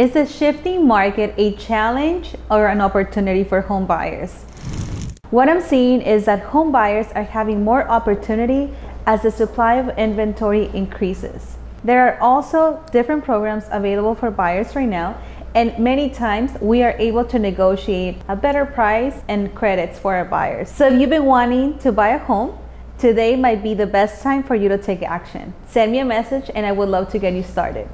Is the shifting market a challenge or an opportunity for home buyers? What I'm seeing is that home buyers are having more opportunity as the supply of inventory increases. There are also different programs available for buyers right now, and many times we are able to negotiate a better price and credits for our buyers. So if you've been wanting to buy a home, today might be the best time for you to take action. Send me a message and I would love to get you started.